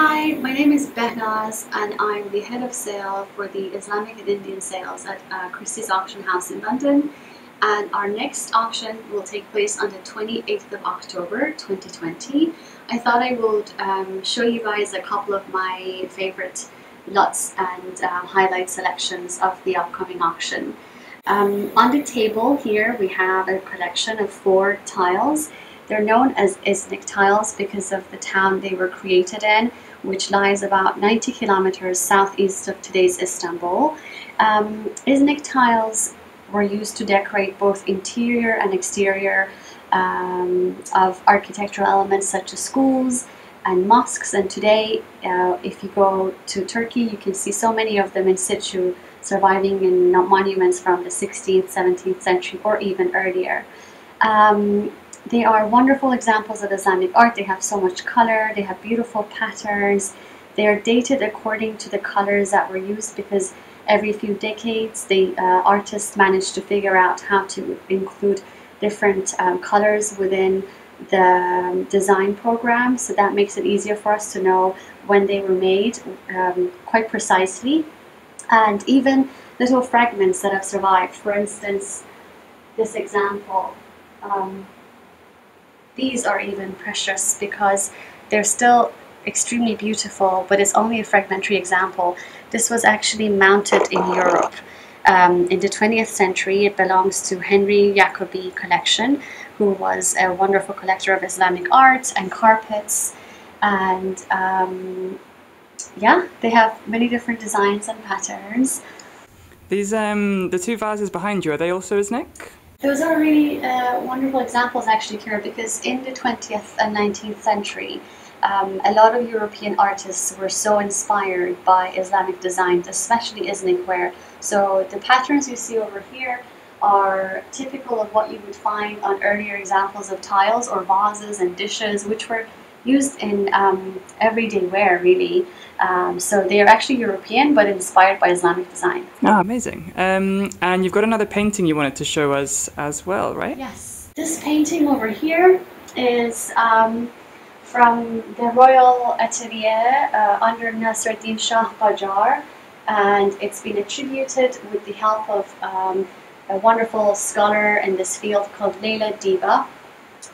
Hi, my name is Behnaz and I'm the head of sale for the Islamic and Indian sales at uh, Christie's Auction House in London. And our next auction will take place on the 28th of October 2020. I thought I would um, show you guys a couple of my favorite lots and um, highlight selections of the upcoming auction. Um, on the table here we have a collection of four tiles. They're known as Iznik tiles because of the town they were created in, which lies about 90 kilometers southeast of today's Istanbul. Um, Iznik tiles were used to decorate both interior and exterior um, of architectural elements such as schools and mosques. And today, uh, if you go to Turkey, you can see so many of them in situ surviving in monuments from the 16th, 17th century, or even earlier. Um, they are wonderful examples of Islamic art. They have so much color, they have beautiful patterns. They are dated according to the colors that were used because every few decades the uh, artists managed to figure out how to include different um, colors within the um, design program. So that makes it easier for us to know when they were made um, quite precisely and even little fragments that have survived. For instance, this example, um, these are even precious because they're still extremely beautiful, but it's only a fragmentary example. This was actually mounted in Europe. Um, in the 20th century, it belongs to Henry Jacobi collection, who was a wonderful collector of Islamic art and carpets. And um, yeah, they have many different designs and patterns. These, um, the two vases behind you, are they also Iznik? Those are really uh, wonderful examples actually, Kira, because in the 20th and 19th century, um, a lot of European artists were so inspired by Islamic design, especially Iznik ware. So the patterns you see over here are typical of what you would find on earlier examples of tiles or vases and dishes, which were used in um, everyday wear, really. Um, so they are actually European, but inspired by Islamic design. Ah, amazing. Um, and you've got another painting you wanted to show us as well, right? Yes. This painting over here is um, from the Royal Atelier uh, under Nasruddin Shah Qajar, and it's been attributed with the help of um, a wonderful scholar in this field called Leila Diba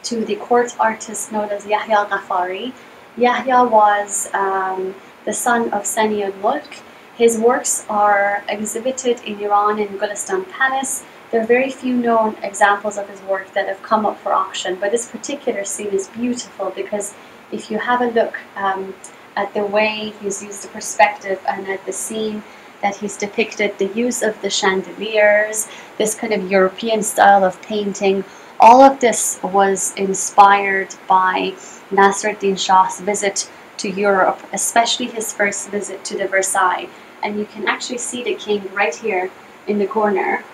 to the court artist known as Yahya Ghaffari. Yahya was um, the son of Sani al-Mulk. His works are exhibited in Iran in Gulistan Palace. There are very few known examples of his work that have come up for auction, but this particular scene is beautiful because if you have a look um, at the way he's used the perspective and at the scene that he's depicted, the use of the chandeliers, this kind of European style of painting, all of this was inspired by Nasruddin Shah's visit to Europe, especially his first visit to the Versailles. And you can actually see the king right here in the corner,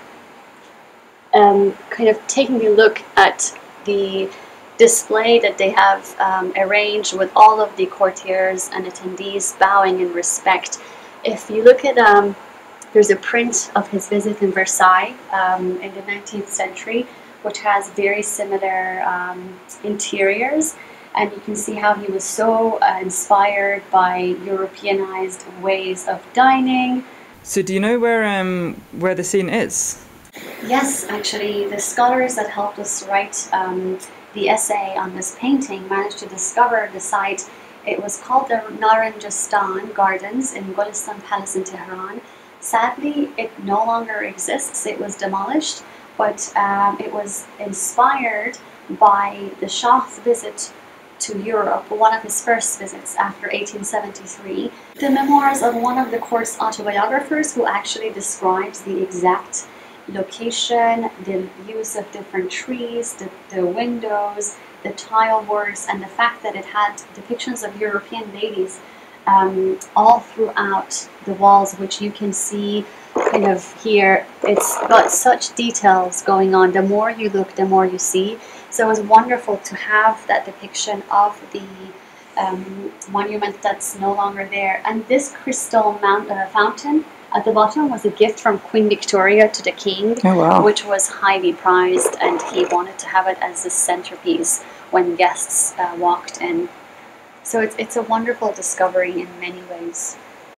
um, kind of taking a look at the display that they have um, arranged with all of the courtiers and attendees bowing in respect. If you look at, um, there's a print of his visit in Versailles um, in the 19th century, which has very similar um, interiors and you can see how he was so uh, inspired by Europeanized ways of dining. So, do you know where um, where the scene is? Yes, actually, the scholars that helped us write um, the essay on this painting managed to discover the site. It was called the Naranjistan Gardens in Gulistan Palace in Tehran. Sadly, it no longer exists. It was demolished, but um, it was inspired by the Shah's visit to Europe, one of his first visits after 1873. The memoirs of one of the court's autobiographers who actually describes the exact location, the use of different trees, the, the windows, the tile works, and the fact that it had depictions of European ladies um, all throughout the walls, which you can see kind of here. It's got such details going on. The more you look, the more you see. So it was wonderful to have that depiction of the um, monument that's no longer there. And this crystal mount, uh, fountain at the bottom was a gift from Queen Victoria to the king, oh, wow. which was highly prized, and he wanted to have it as a centerpiece when guests uh, walked in. So it's, it's a wonderful discovery in many ways.